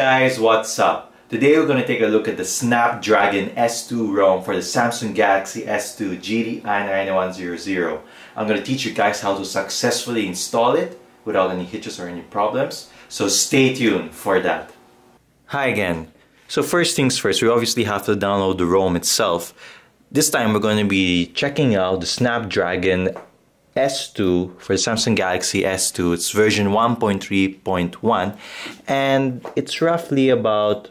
Guys, what's up? Today we're going to take a look at the Snapdragon S2 ROM for the Samsung Galaxy S2 GT-i9100. I'm going to teach you guys how to successfully install it without any hitches or any problems. So stay tuned for that. Hi again. So first things first, we obviously have to download the ROM itself. This time we're going to be checking out the Snapdragon S2 for Samsung Galaxy S2. It's version 1.3.1 and it's roughly about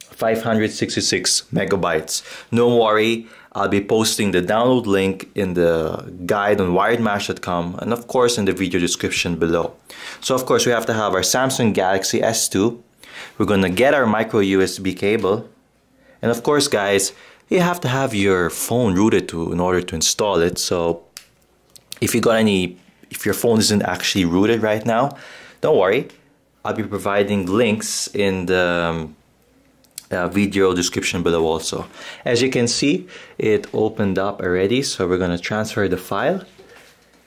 566 megabytes. No worry, I'll be posting the download link in the guide on wiredmash.com and of course in the video description below. So of course we have to have our Samsung Galaxy S2. We're gonna get our micro USB cable and of course guys you have to have your phone rooted to in order to install it so if you got any if your phone isn't actually rooted right now don't worry. I'll be providing links in the um, uh, video description below also. As you can see it opened up already so we're gonna transfer the file.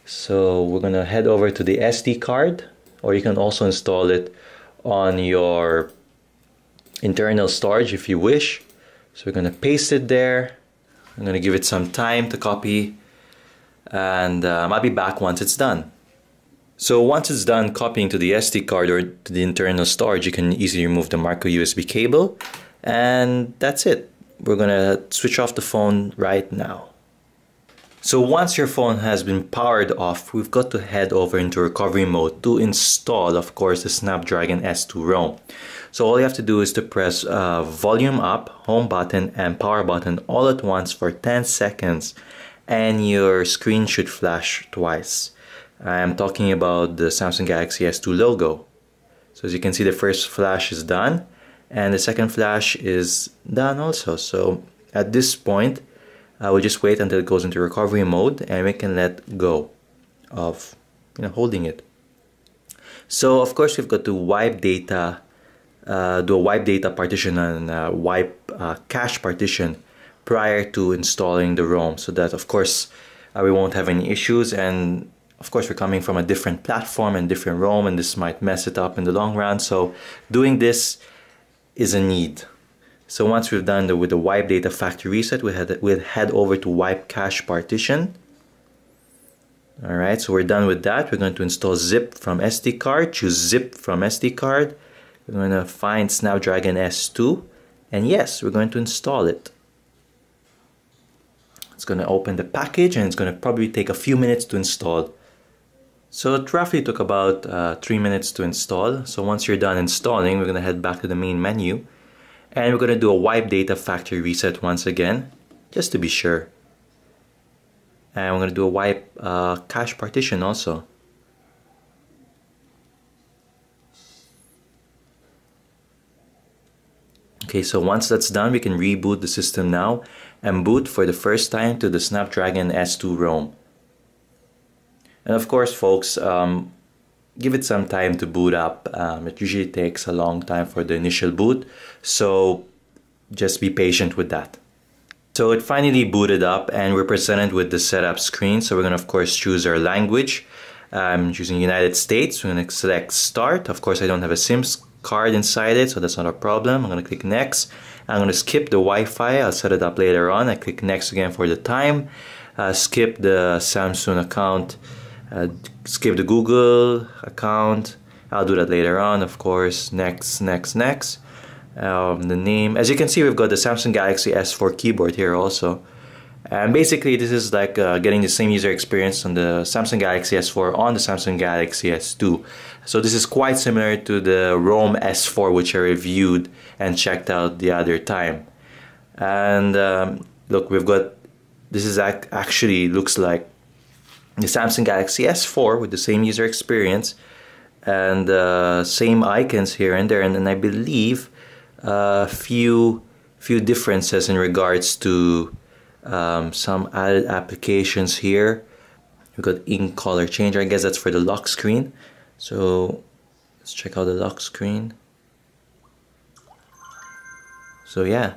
So we're gonna head over to the SD card or you can also install it on your internal storage if you wish. So we're gonna paste it there. I'm gonna give it some time to copy and um, I'll be back once it's done. So once it's done copying to the SD card or to the internal storage, you can easily remove the micro USB cable and that's it. We're gonna switch off the phone right now. So once your phone has been powered off, we've got to head over into recovery mode to install, of course, the Snapdragon S2 ROM. So all you have to do is to press uh, volume up, home button, and power button all at once for 10 seconds and your screen should flash twice. I'm talking about the Samsung Galaxy S2 logo. So as you can see the first flash is done and the second flash is done also. So at this point I will just wait until it goes into recovery mode and we can let go of you know holding it. So of course we've got to wipe data, uh, do a wipe data partition and uh, wipe uh, cache partition prior to installing the ROM so that of course uh, we won't have any issues. And of course we're coming from a different platform and different ROM and this might mess it up in the long run. So doing this is a need. So once we've done the with the wipe data factory reset we head we'll head over to wipe cache partition. All right so we're done with that. We're going to install zip from SD card choose zip from SD card. We're going to find Snapdragon S2 and yes we're going to install it it's going to open the package and it's going to probably take a few minutes to install. So it roughly took about uh, 3 minutes to install. So once you're done installing, we're going to head back to the main menu. And we're going to do a wipe data factory reset once again, just to be sure. And we're going to do a wipe uh, cache partition also. Okay, so once that's done, we can reboot the system now and boot for the first time to the Snapdragon S2 ROM. And of course, folks, um, give it some time to boot up. Um, it usually takes a long time for the initial boot, so just be patient with that. So it finally booted up and we're presented with the setup screen. So we're gonna of course choose our language. I'm choosing United States. We're gonna select start. Of course, I don't have a SIM card inside it, so that's not a problem. I'm gonna click next. I'm gonna skip the Wi-Fi. I'll set it up later on. I click next again for the time. Uh, skip the Samsung account. Uh, skip the Google account. I'll do that later on, of course. Next, next, next. Um, the name. As you can see, we've got the Samsung Galaxy S4 keyboard here also. And basically, this is like uh, getting the same user experience on the Samsung Galaxy S4 on the Samsung Galaxy S2. So this is quite similar to the ROM S4 which I reviewed and checked out the other time. And um, look, we've got, this is ac actually looks like the Samsung Galaxy S4 with the same user experience and uh, same icons here and there. And then I believe a uh, few, few differences in regards to um, some added applications here. We've got ink color changer. I guess that's for the lock screen. So let's check out the lock screen. So yeah,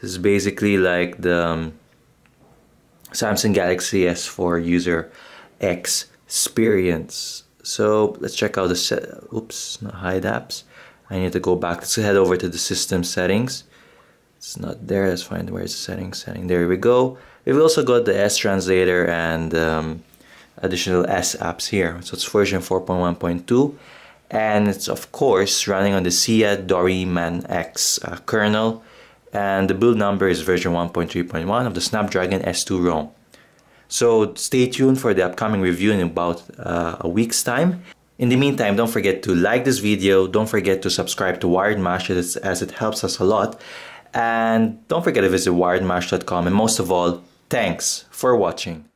this is basically like the um, Samsung Galaxy S4 user experience. So let's check out the set. Oops, not hide apps. I need to go back. Let's head over to the system settings. It's not there. Let's find where's the settings setting. There we go. We've also got the S translator and um, additional S apps here. So it's version 4.1.2 and it's of course running on the SIA Dorimanx uh, kernel and the build number is version 1.3.1 of the Snapdragon S2 ROM. So stay tuned for the upcoming review in about uh, a week's time. In the meantime, don't forget to like this video, don't forget to subscribe to Wiredmash as it helps us a lot, and don't forget to visit wiredmash.com and most of all, thanks for watching.